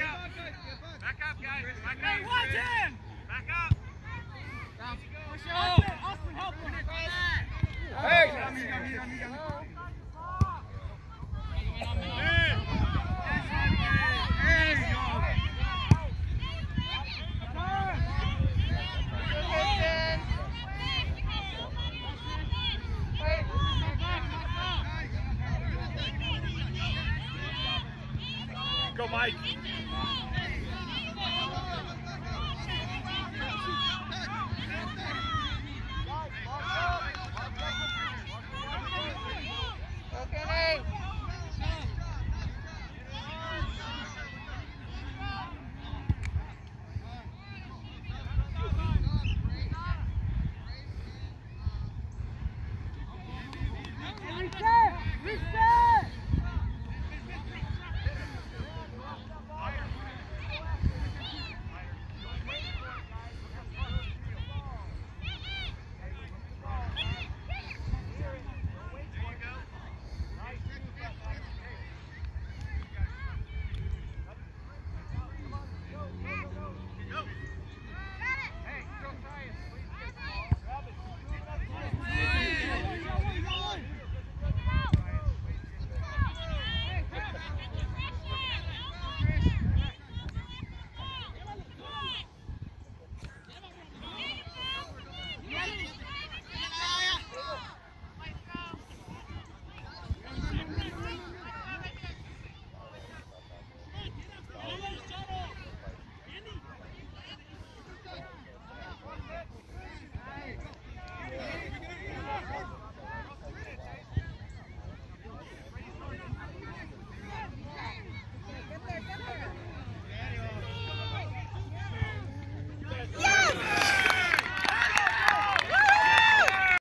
Watch him! Back up! Down. Push it home! Austin, help him! Go, Mike.